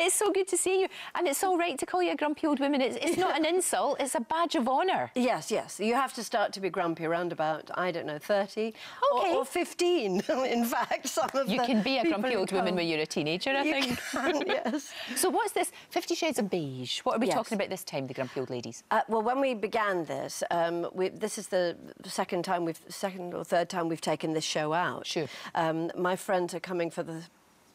it's so good to see you. And it's all right to call you a grumpy old woman. It's, it's not an insult, it's a badge of honour. Yes, yes. You have to start to be grumpy around about, I don't know, 30 okay. or, or 15, in fact. Some of you can be a grumpy old woman when you're a teenager, I you think. Can, yes. so what's this? Fifty Shades of Beige. What are we yes. talking about this time, the grumpy old ladies? Uh, well, when we began this, um, we, this is the second time we've, second or third time we've taken this show out. Sure. Um, my friends are coming for the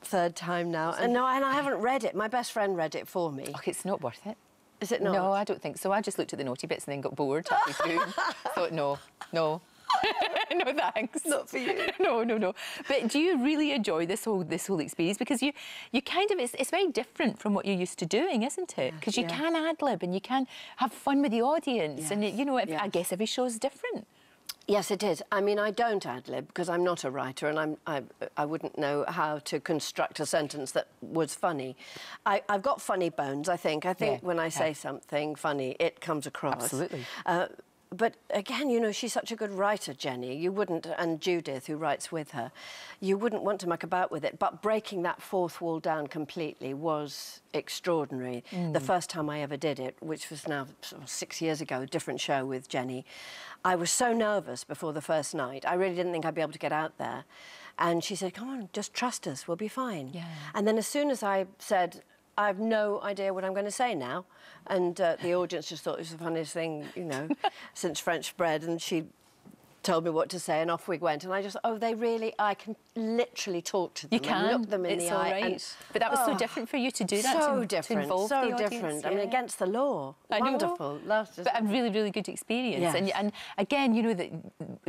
third time now. And no, and I haven't read it. My best friend read it for me. Oh, it's not worth it. Is it not? No, I don't think so. I just looked at the naughty bits and then got bored halfway through. Thought, no, no. no thanks. Not for you. no, no, no. But do you really enjoy this whole this whole experience? Because you you kind of it's, it's very different from what you're used to doing, isn't it? Because you yeah. can ad lib and you can have fun with the audience, Yes. and it, you know, if, Yes. I guess every show's different. Yes, it is. I mean, I don't ad lib because I'm not a writer and I'm, I, I wouldn't know how to construct a sentence that was funny. I, I've got funny bones, I think. I think Yeah, when I say something funny, it comes across. Absolutely. Uh, but again, you know, she's such a good writer, Jenny. You wouldn't, and Judith, who writes with her, you wouldn't want to muck about with it. But breaking that fourth wall down completely was extraordinary. Mm. The first time I ever did it, which was now sort of six years ago, a different show with Jenny, I was so nervous before the first night. I really didn't think I'd be able to get out there. And she said, come on, just trust us, we'll be fine. Yeah. And then as soon as I said, I have no idea what I'm going to say now. And uh, the audience just thought it was the funniest thing, you know, since French bread. And she told me what to say, and off we went. And I just, oh, they really, I can literally talk to them. You and can. look them in it's the eye. right. and- but that was so Oh, different for you to do that. So to, different, To so the audience, different. I mean, against the law. I know. Wonderful. Last But a really, really good experience. And, Yes. and again, you know, that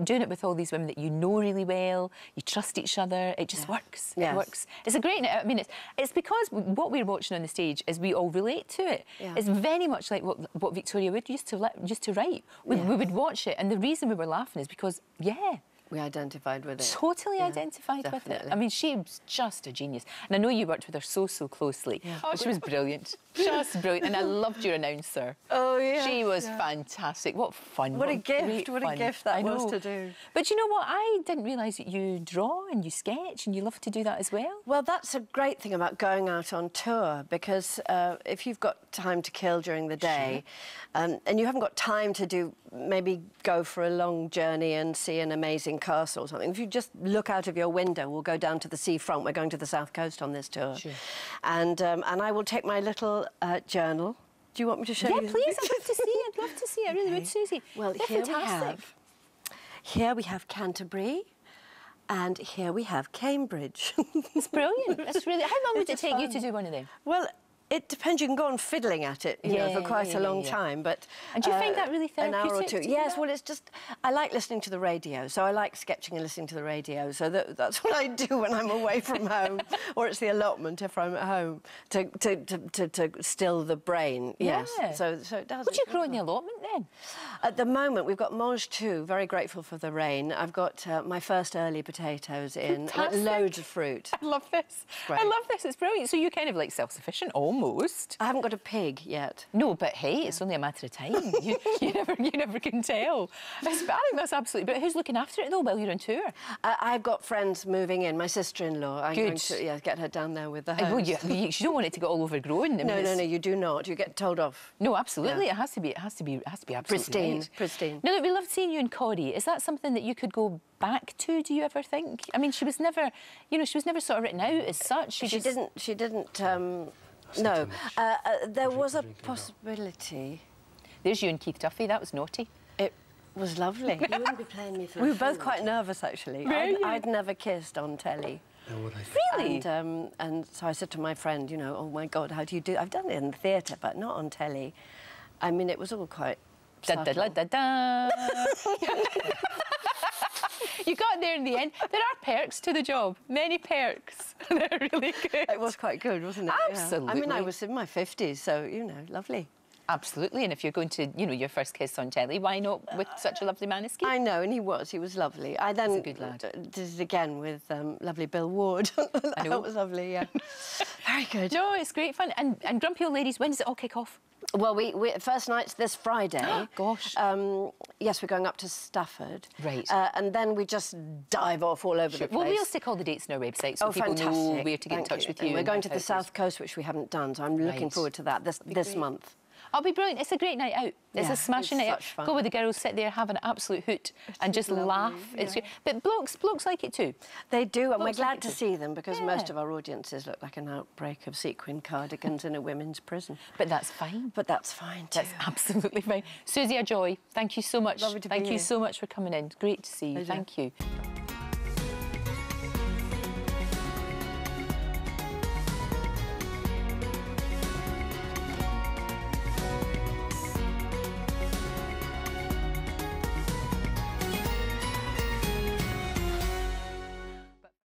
doing it with all these women that you know really well, you trust each other, it just works. Yes. It works. It's a great, I mean, it's, it's because what we're watching on the stage is we all relate to it. Yeah. It's very much like what, what Victoria Wood used to, let, used to write. We, we would watch it, and the reason we were laughing is because, yeah, We identified with it. totally Yeah, identified with it. I mean, she was just a genius. And I know you worked with her so, so closely. Oh, she was brilliant. just brilliant. And I loved your announcer. Oh, yeah, She was yeah. fantastic. What fun. What a gift, what a gift that I was know. to do. But you know what? I didn't realise that you draw and you sketch and you love to do that as well. Well, that's a great thing about going out on tour because uh, if you've got time to kill during the day um, and you haven't got time to do maybe go for a long journey and see an amazing castle or something, if you just look out of your window, we'll go down to the seafront. We're going to the south coast on this tour. Sure. And, um, and I will take my little uh, journal. Do you want me to show yeah, you? the please. I'd love to see. I'd love to see. I really would, Susie. Well, They're here fantastic. we have here we have Canterbury, and here we have Cambridge. It's brilliant. It's really. How long would it take you to do one of them? well, it depends. You can go on fiddling at it, you know, for quite yeah, a long yeah. time. But uh, And do you find that really An hour or therapeutic two. do Yes. that? Well, it's just I like listening to the radio, so I like sketching and listening to the radio. So that, that's what I do when I'm away from home, or it's the allotment if I'm at home to to, to, to, to still the brain. Yes. Yeah. So so it does. Would you it's grow in the allotment then? At the moment, we've got mangetout. Very grateful for the rain. I've got uh, my first early potatoes in. Fantastic. loads of fruit. I love this. Great. I love this. It's brilliant. So you're kind of like self-sufficient, almost. I haven't got a pig yet. No, but hey, it's only a matter of time. you, you never, you never can tell. I think that's absolutely. But who's looking after it though while you're on tour? I, I've got friends moving in. My sister-in-law. I'm going Good. to yeah, get her down there with the Uh, hose. Well, you, you, don't want it to get all overgrown. I mean, no, no, no. You do not. You get told off. No, absolutely. It has to be. It has to be. It has to be absolutely Pristine, right. pristine. No, look, we love seeing you in Corrie. Is that something that you could go back to? Do you ever think? I mean, she was never, you know, she was never sort of written out as such. She, She just, didn't. She didn't. Um, no, uh, uh, there was a drinking now. possibility. There's you and Keith Duffy. That was naughty. It was lovely. You wouldn't be playing me for we were both quite nervous, actually. Were I'd. I'd never kissed on telly. Now what I. Really? And, um, and so I said to my friend, you know, oh my God, how do you do? I've done it in the theatre, but not on telly. I mean, it was all quite. Da, da, da, subtle. da, da. you got there in the end. There are perks to the job. Many perks. They're really good. It was quite good, wasn't it? Yeah. I mean, I was in my 50s, so, you know, lovely. Absolutely. And if you're going to, you know, your first kiss on telly, why not with such a lovely man as Keith? I know, and he was. He was lovely. I then a good lad. d- did it again with um, lovely Bill Ward. I know. that was lovely, yeah. Very good. No, it's great fun. And, and Grumpy Old Ladies, when does it all kick off? Well, we, we first night's this Friday. Gosh. Um, yes, we're going up to Stafford. Right. Uh, and then we just dive off all over the place. Well, we'll stick all the dates on our website so oh, people fantastic. know where to get Thank in touch you. with And you. we're going to the South. Coast, which we haven't done, so I'm looking Right. forward to that this, this great. month. I'll be brilliant. It's a great night out. It's Yeah, a smashing it's night out. fun. Go with the girls, sit there, have an absolute hoot, and just lovely, laugh. It's great. But blokes, blokes like it too. They do, and we're Looks like glad to too. see them because most of our audiences look like an outbreak of sequin cardigans in a women's prison. But that's fine. But that's fine too. That's absolutely fine. Susie, a joy. Thank you so much. Lovely to be Thank you here. so much for coming in. Great to see you. Pleasure. Thank you.